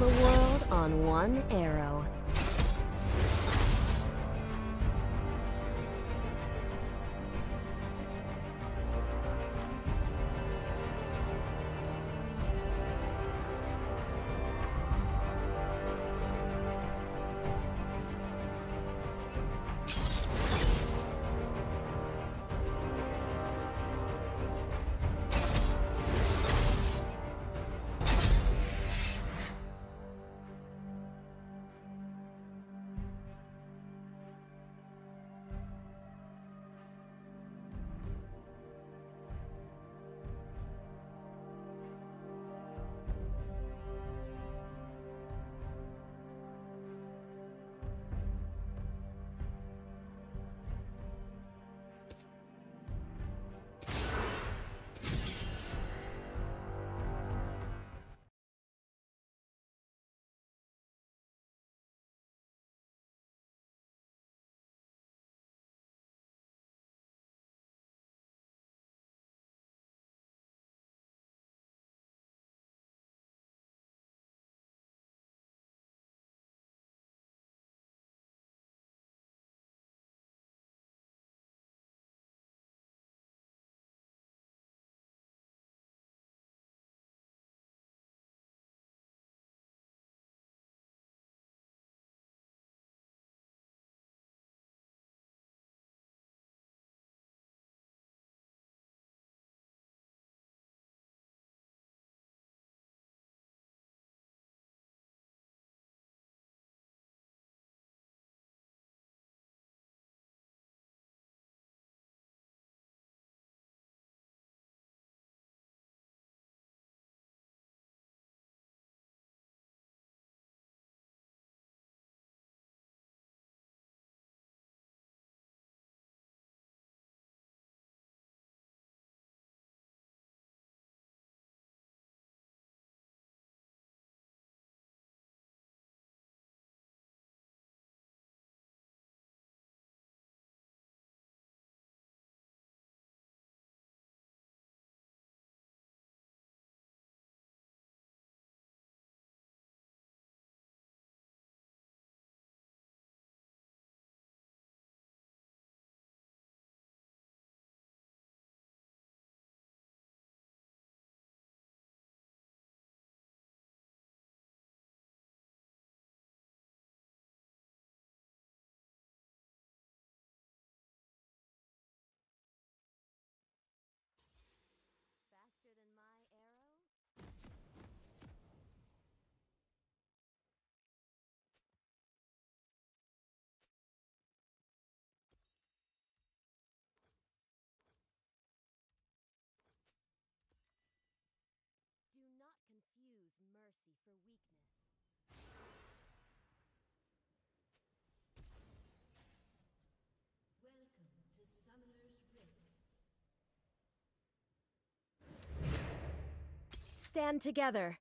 the world on one arrow. Mercy for weakness. Welcome to Summoner's Rift. Stand together.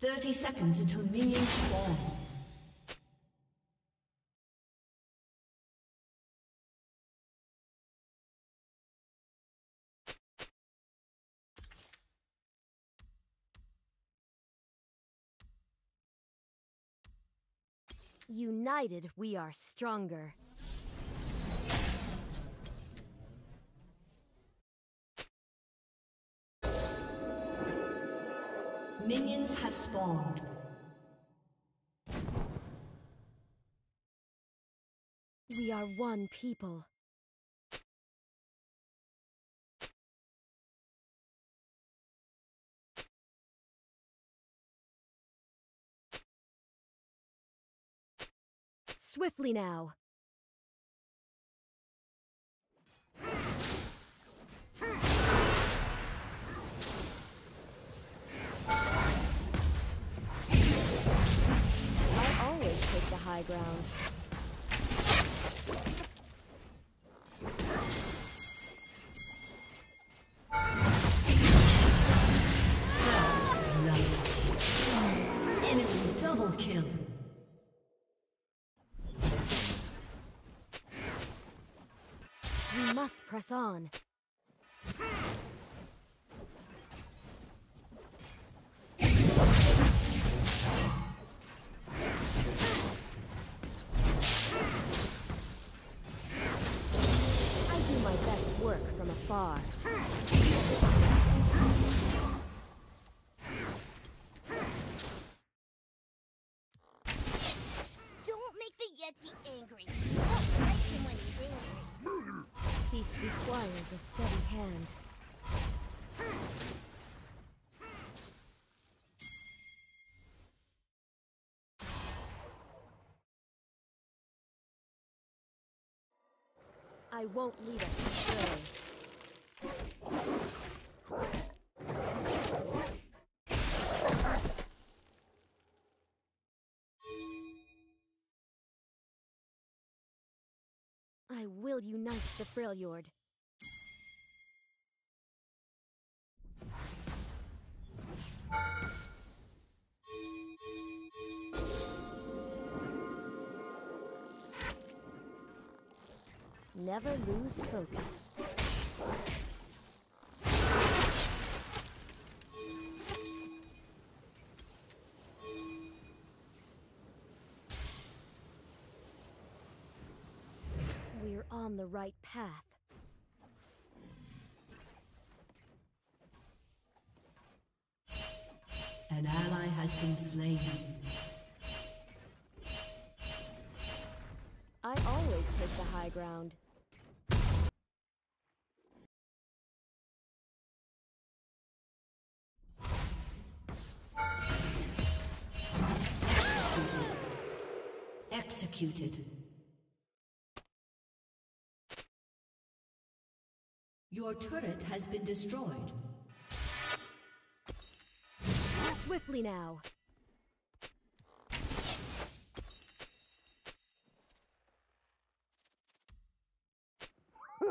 Thirty seconds until minions spawn. United, we are stronger. Minions have spawned. We are one people. Swiftly now. I always take the high ground. First. Enemy double kill. Must press on. I do my best work from afar. A steady hand. I won't lead us astray. I will unite the Freljord. Never lose focus. We're on the right path. An ally has been slain. I always take the high ground. Executed. Your turret has been destroyed. Swiftly now.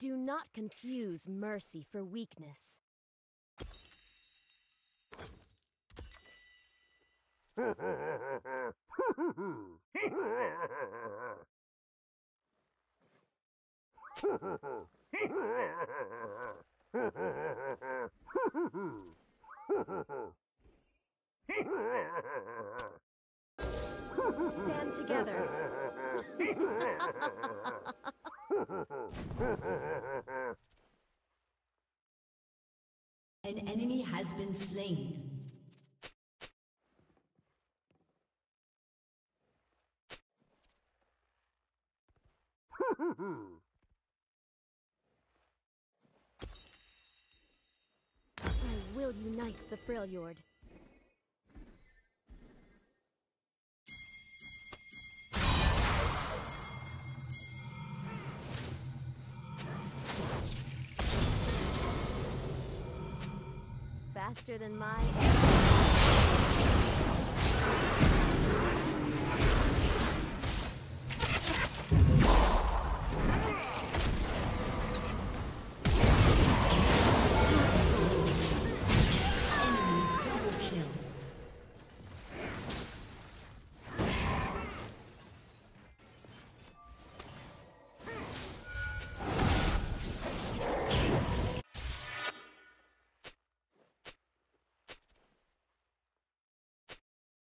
Do not confuse mercy for weakness. Stand together. An enemy has been slain. I will unite the Freljord. Faster than my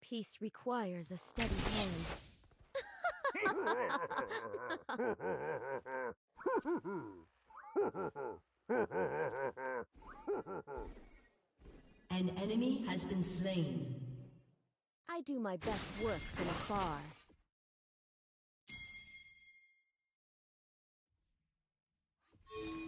peace requires a steady hand. An enemy has been slain. I do my best work from afar. We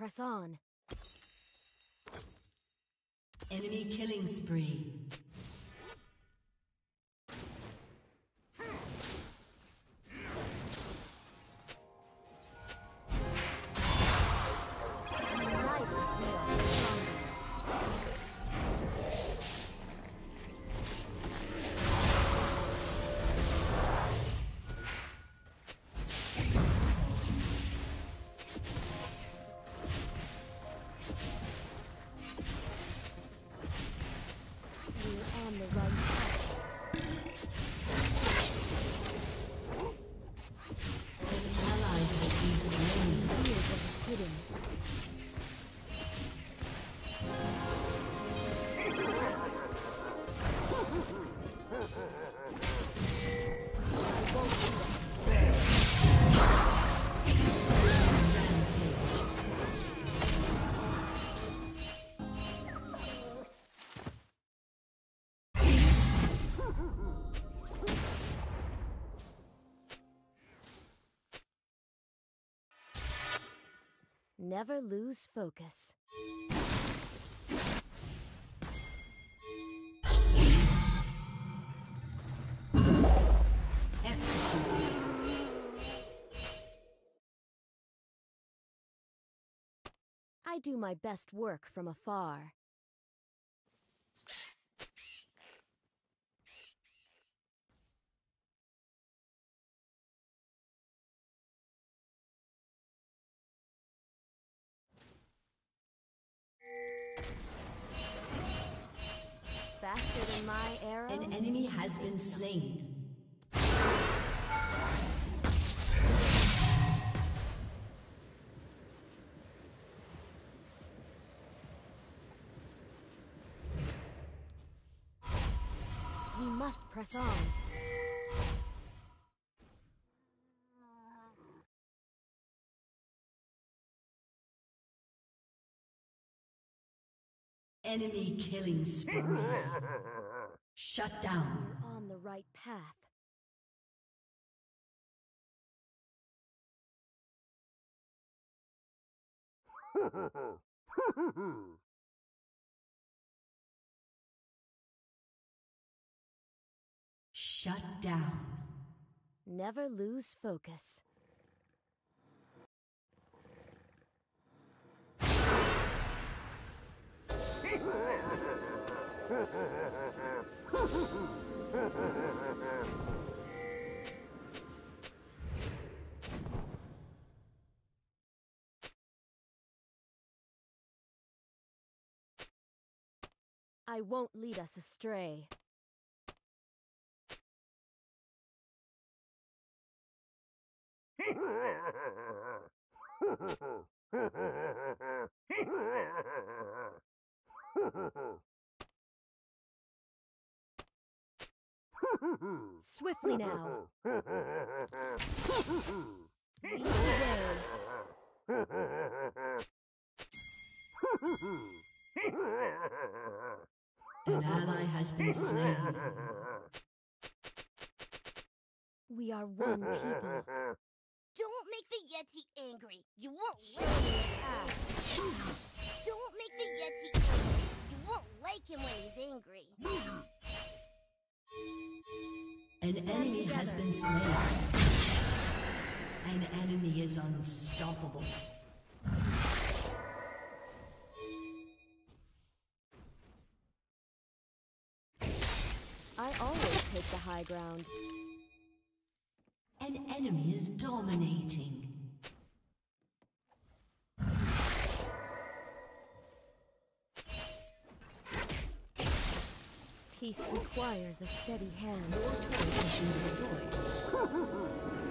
press on. Enemy killing spree. Never lose focus. I do my best work from afar. Enemy has been slain. We must press on. Enemy killing spree. Shut down. We're on the right path. Shut down. Never lose focus. I won't lead us astray. Swiftly now. Lead the. An ally has been slain. We are one people. Don't make the Yeti angry. You won't like him. Don't make the Yeti angry. You won't like him when he's angry. An Stand enemy has been slain. An enemy is unstoppable. I always take the high ground. An enemy is dominating. Peace requires a steady hand. Your turret has been destroyed.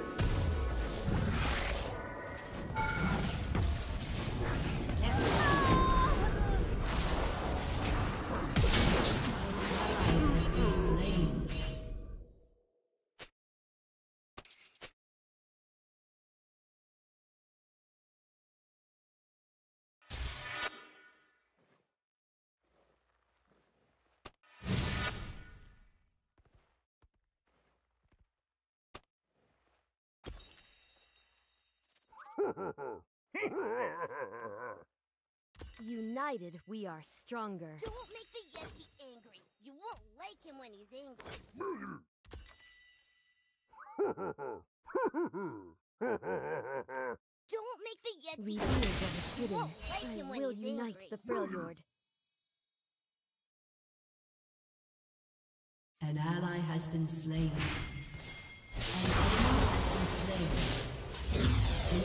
United, we are stronger. Don't make the Yeti angry. You won't like him when he's angry. Don't make the Yeti Reveal angry. what is You hidden. won't like I him when will he's unite angry. the Freljord. An ally has been slain. An enemy has been slain. An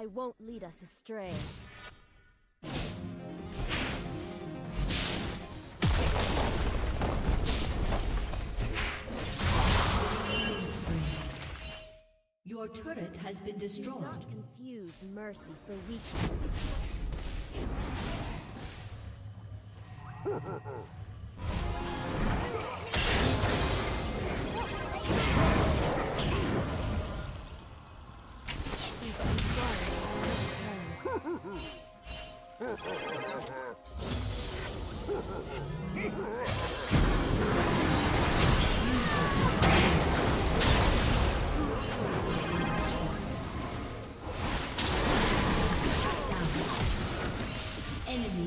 I won't lead us astray. Your turret has been destroyed. Do not confuse mercy for weakness. Enemy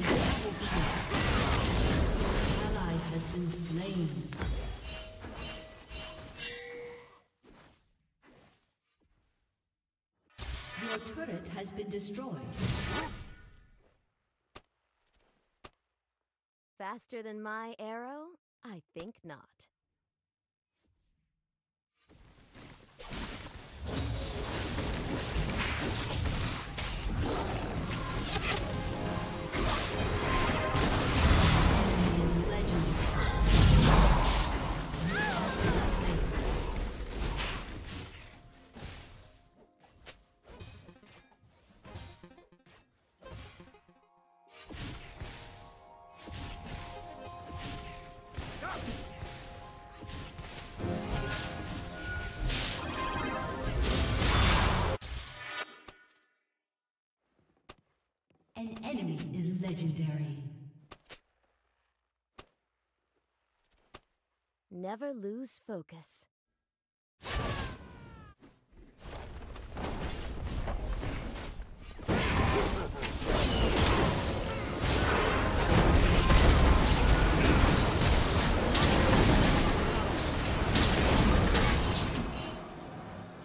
double kill. Ally has been slain. Your turret has been destroyed. Faster than my arrow? I think not. Enemy is legendary. Never lose focus.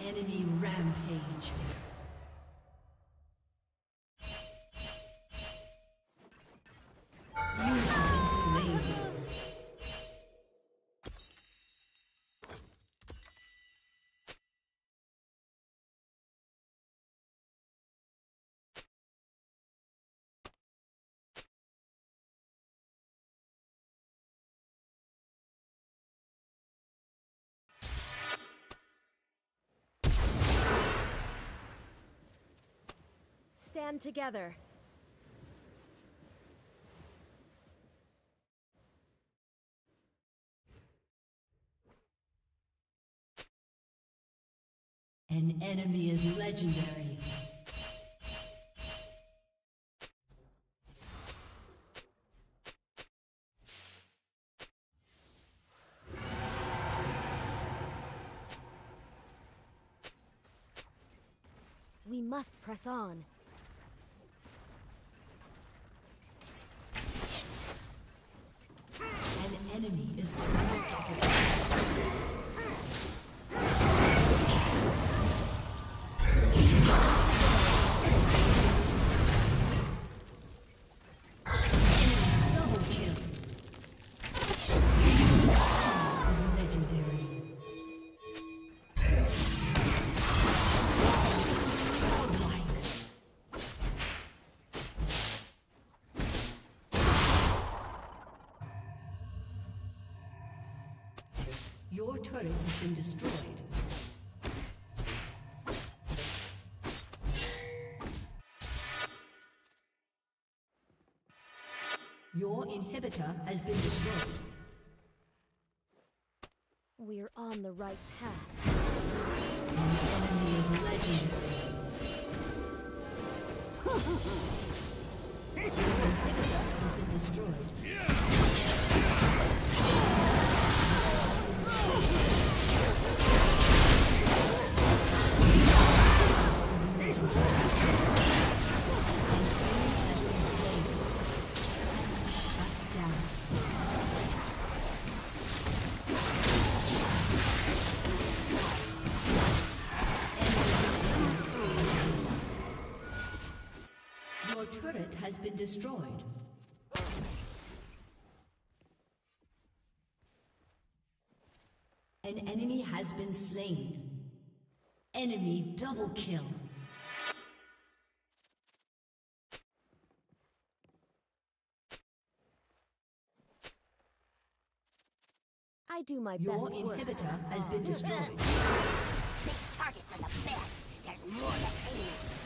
Enemy rampage. Stand together. An enemy is legendary. We must press on. Yes. Your turret has been destroyed. Your inhibitor has been destroyed. We're on the right path. An enemy is legendary. Your inhibitor has been destroyed. Shut turret has been destroyed. An enemy has been slain. Enemy double kill. I do my Your best. Your inhibitor work. has been destroyed. Big targets are the best. There's more to aim.